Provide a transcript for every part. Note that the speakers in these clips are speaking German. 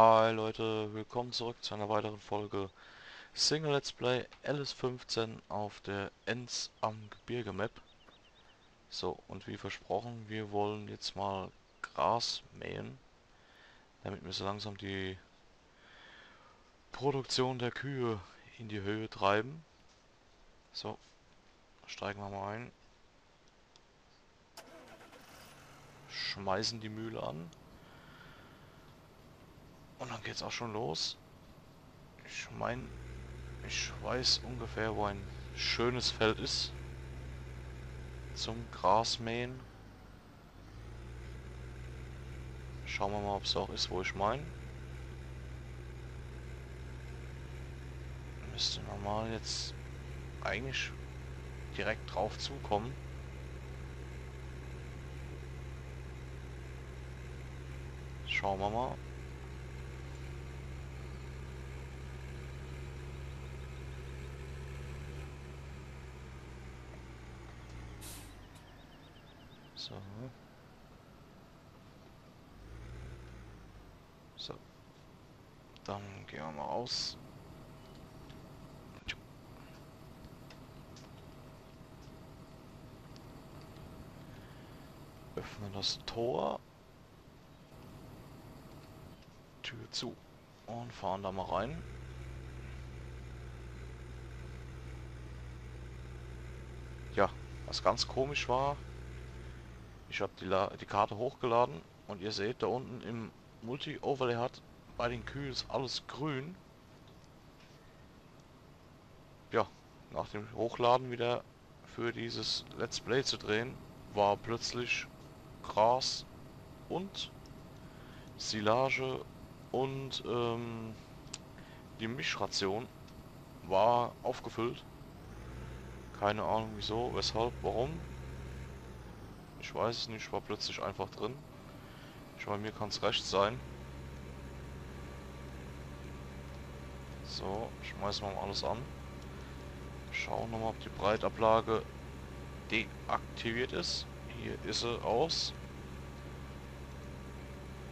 Hi Leute, willkommen zurück zu einer weiteren Folge Single Let's Play LS15 auf der Enz am Gebirge Map. So, und wie versprochen, wir wollen jetzt mal Gras mähen, damit wir so langsam die Produktion der Kühe in die Höhe treiben. So, steigen wir mal ein. Schmeißen die Mühle an. Und dann geht's auch schon los. Ich meine, ich weiß ungefähr, wo ein schönes Feld ist. Zum Grasmähen. Schauen wir mal, ob es auch ist, wo ich meine. Müsste normal jetzt eigentlich direkt drauf zukommen. Schauen wir mal. So. So. Dann gehen wir mal raus. Öffnen das Tor. Tür zu. Und fahren da mal rein. Ja, was ganz komisch war, ich habe die, die, Karte hochgeladen und ihr seht da unten im Multi-Overlay hat bei den Kühen alles grün. Ja, nach dem Hochladen wieder für dieses Let's Play zu drehen, war plötzlich Gras und Silage und ähm, die Mischration war aufgefüllt. Keine Ahnung wieso, weshalb, warum. Ich weiß es nicht, war plötzlich einfach drin. Ich meine, mir kann es recht sein. So, schmeißen wir mal alles an. Schauen nochmal, ob die Breitablage deaktiviert ist. Hier ist sie aus.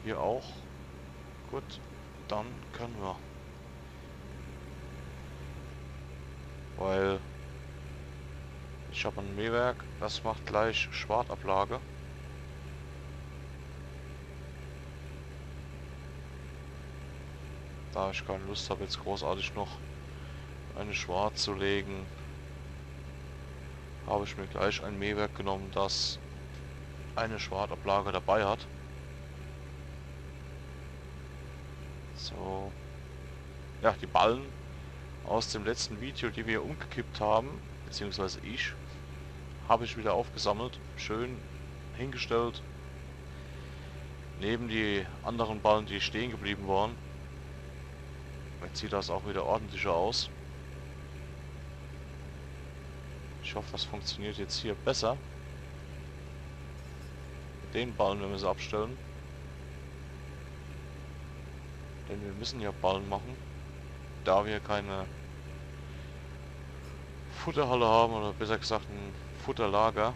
Hier auch. Gut, dann können wir. Weil ich habe ein Mähwerk, das macht gleich Schwartablage. Da ich keine Lust habe, jetzt großartig noch eine Schwarz zu legen, habe ich mir gleich ein Mähwerk genommen, das eine Schwartablage dabei hat. So. Ja, die Ballen aus dem letzten Video, die wir umgekippt haben, beziehungsweise ich, habe ich wieder aufgesammelt, schön hingestellt, neben die anderen Ballen, die stehen geblieben waren. Jetzt sieht das auch wieder ordentlicher aus. Ich hoffe, das funktioniert jetzt hier besser. Den Ballen, wenn wir sie abstellen. Denn wir müssen ja Ballen machen, da wir keine Futterhalle haben, oder besser gesagt ein Futterlager,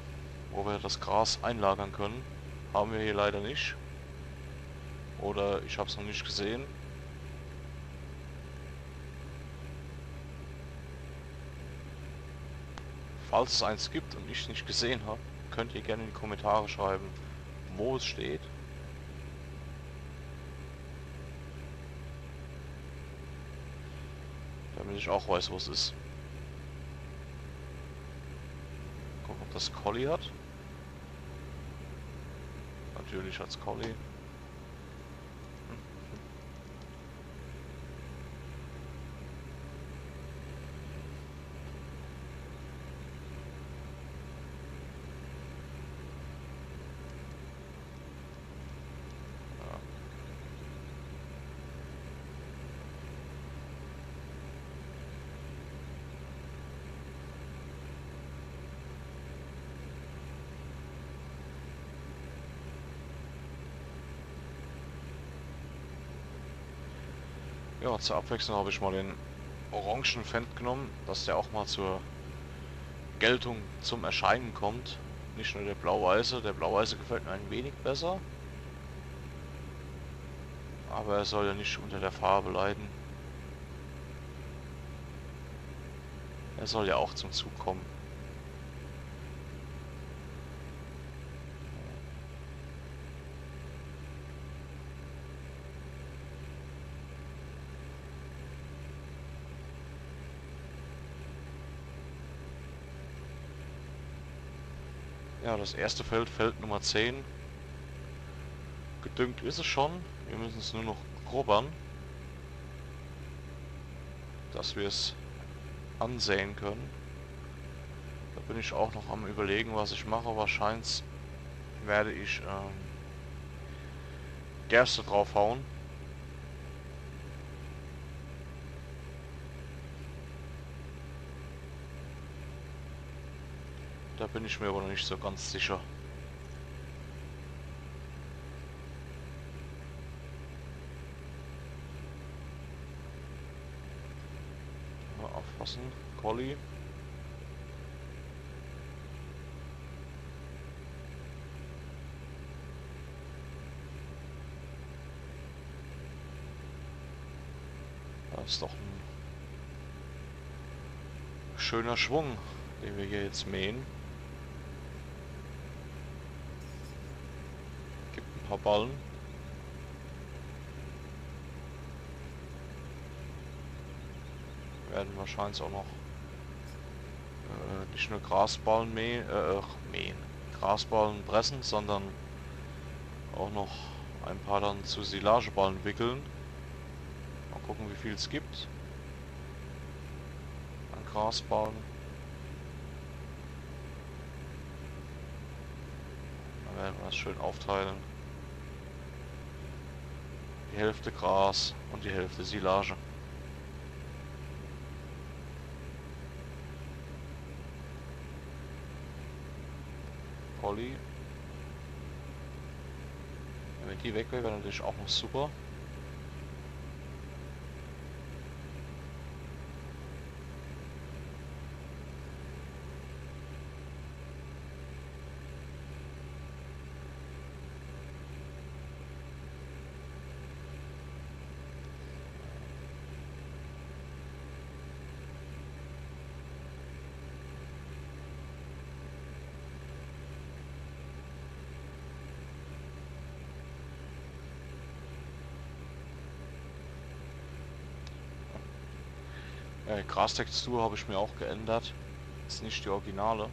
wo wir das Gras einlagern können. Haben wir hier leider nicht. Oder ich habe es noch nicht gesehen. Falls es eins gibt und ich nicht gesehen habe, könnt ihr gerne in die Kommentare schreiben, wo es steht. Damit ich auch weiß, wo es ist. Das Collie hat. Natürlich hat's Collie. Ja, zur Abwechslung habe ich mal den orangen Fendt genommen, dass der auch mal zur Geltung zum Erscheinen kommt. Nicht nur der blau-weiße, der blau-weiße gefällt mir ein wenig besser. Aber er soll ja nicht unter der Farbe leiden. Er soll ja auch zum Zug kommen. Ja, das erste Feld, Feld Nummer 10. Gedüngt ist es schon. Wir müssen es nur noch grubbern. Dass wir es ansehen können. Da bin ich auch noch am überlegen, was ich mache. Wahrscheinlich werde ich ähm, Gerste draufhauen. Da bin ich mir aber noch nicht so ganz sicher. Mal aufpassen. Das ist doch ein schöner Schwung, den wir hier jetzt mähen. Paar Ballen. Werden wahrscheinlich auch noch äh, nicht nur Grasballen mähen, äh, mähen, Grasballen pressen, sondern auch noch ein paar dann zu Silageballen wickeln. Mal gucken, wie viel es gibt an Grasballen. Werden wir das schön aufteilen. Die Hälfte Gras und die Hälfte Silage. Polly. Wenn die weg wäre, wäre natürlich auch noch super. Äh, Grastextur habe ich mir auch geändert. Ist nicht die originale.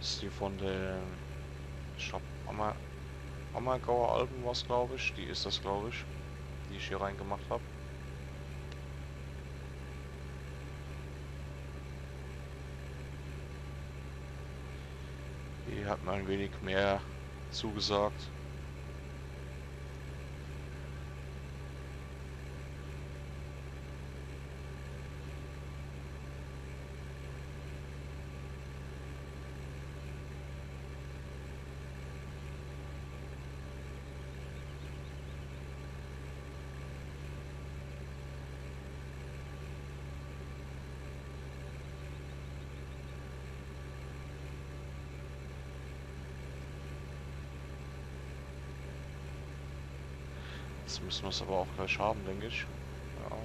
Ist die von der... Ich glaube, Ammergauer Alben war es, glaube ich. Die ist das, glaube ich. Die ich hier reingemacht habe. Die hat mir ein wenig mehr zugesagt. Jetzt müssen wir es aber auch gleich haben, denke ich. Ja.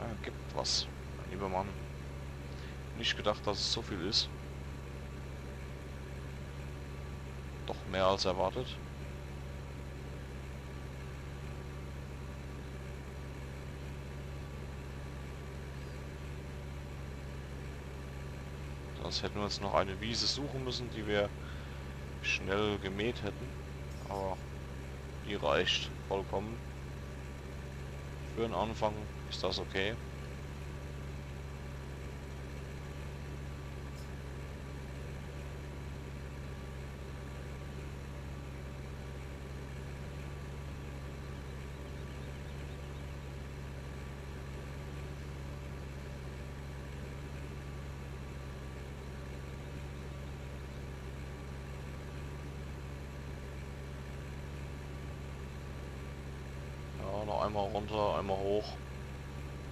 ja gibt was, mein lieber Mann. Nicht gedacht, dass es so viel ist. Doch mehr als erwartet. Sonst hätten wir uns noch eine Wiese suchen müssen, die wir schnell gemäht hätten. Aber die reicht vollkommen. Für den Anfang ist das okay. Einmal runter, einmal hoch.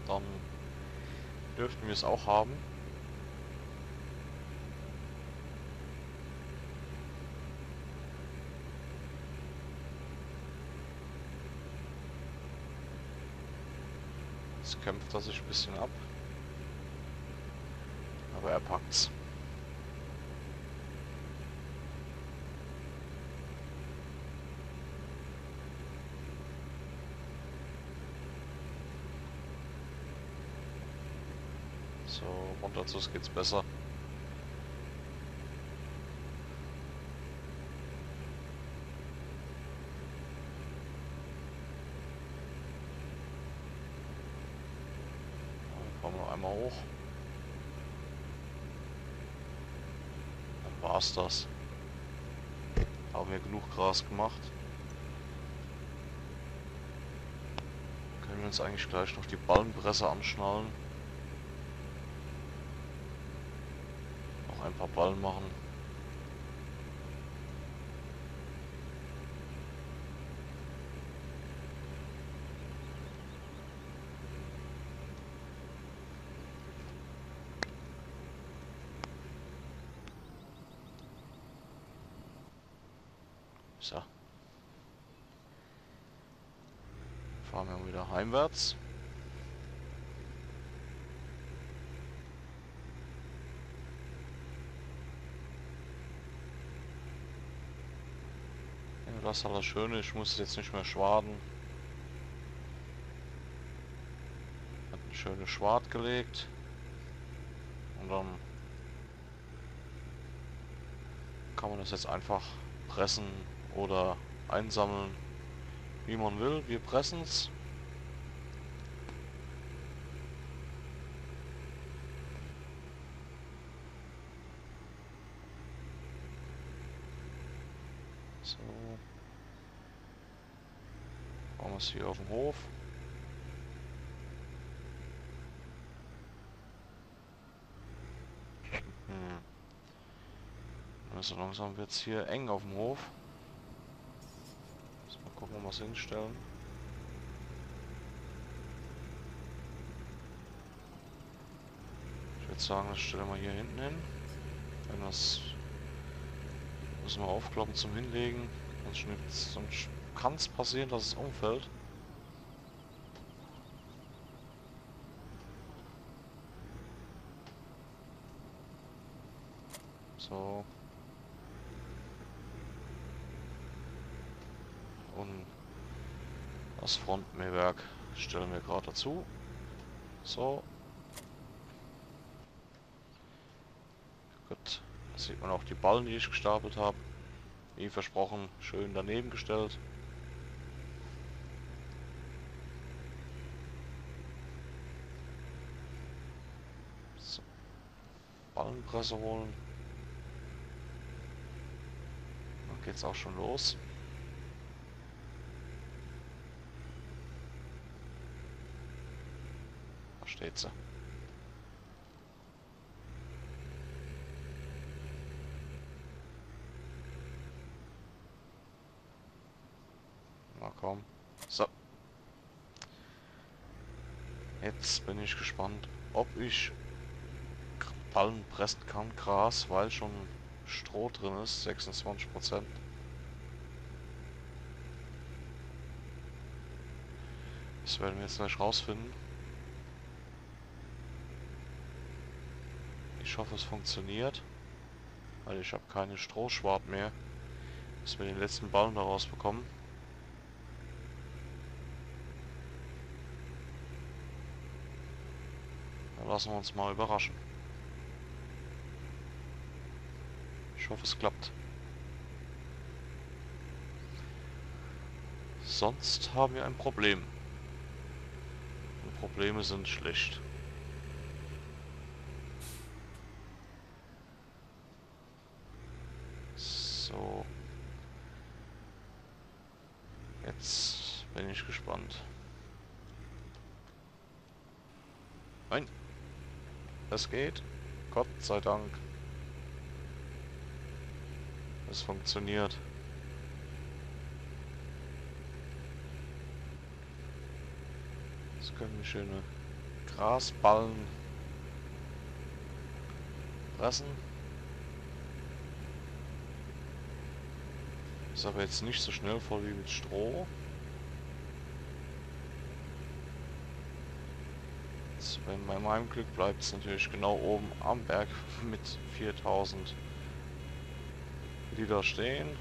Dann dürften wir es auch haben. Jetzt kämpft er sich ein bisschen ab. Aber er packt's. So, runter zu geht's besser. Kommen wir einmal hoch. Dann war's das. Haben wir genug Gras gemacht. Können wir uns eigentlich gleich noch die Ballenpresse anschnallen. Ein paar Ballen machen. So. Fahren wir wieder heimwärts. Das alles Schöne, ich muss jetzt nicht mehr schwaden. Hat ein schönes Schwad gelegt. Und dann kann man das jetzt einfach pressen oder einsammeln, wie man will. Wir pressen es. So. Es hier auf dem Hof. Hm. Also langsam wird es hier eng auf dem Hof. mal gucken, es hinstellen. Ich würde sagen, das stellen wir hier hinten hin. Wenn das müssen wir aufklappen zum Hinlegen. Sonst kann es passieren, dass es umfällt. So. Und das Frontmähwerk stellen wir gerade dazu. So. Gut. Da sieht man auch die Ballen, die ich gestapelt habe. Wie versprochen, schön daneben gestellt. Ballenpresse holen. Dann geht's auch schon los. Da steht sie. Na komm. So. Jetzt bin ich gespannt, ob ich Pressen kann, Gras, weil schon Stroh drin ist, 26 Prozent. Das werden wir jetzt gleich rausfinden. Ich hoffe es funktioniert, weil ich habe keine Strohschwart mehr, bis wir den letzten Ballen daraus bekommen. Dann lassen wir uns mal überraschen. Ich hoffe, es klappt. Sonst haben wir ein Problem. Und Probleme sind schlecht. So. Jetzt bin ich gespannt. Nein. Es geht. Gott sei Dank. Es funktioniert. Jetzt können wir schöne Grasballen fressen. Ist aber jetzt nicht so schnell voll wie mit Stroh. Bei meinem Glück bleibt es natürlich genau oben am Berg mit 4000 Liter stehen.